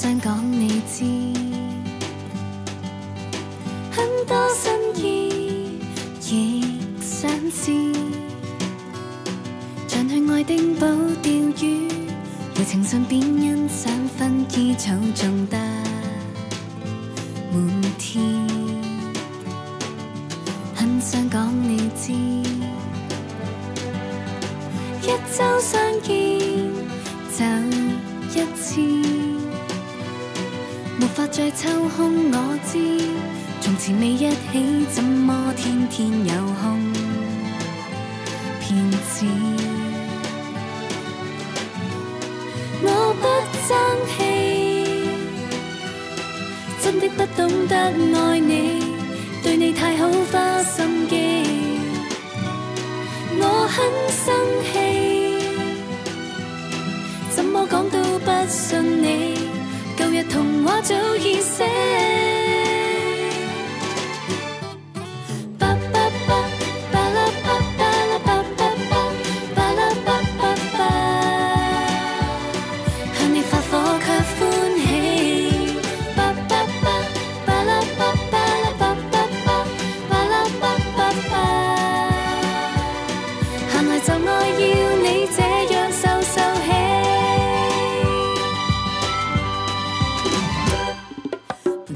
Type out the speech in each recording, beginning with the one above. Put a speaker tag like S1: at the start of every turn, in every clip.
S1: 想讲你知，很多心意亦想知。像去爱丁堡钓鱼，回程顺便欣赏分衣草种得满天。很想讲你知，一周相见就一次。没法再抽空，我知从前未一起，怎么天天有空骗子？我不争气，真的不懂得爱你，对你太好花心机，我很生气，怎么讲都不信你。do he say?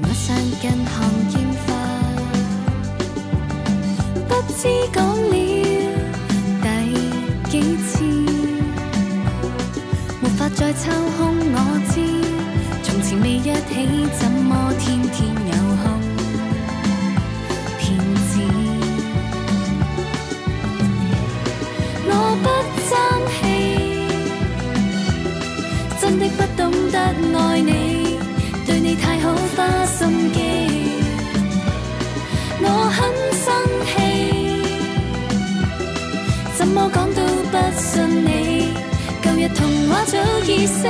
S1: 不上更看烟花，不知讲了第几次，没法再抽空。我知从前未一起，怎么天天有空？骗子，我不争气，真的。话早已死。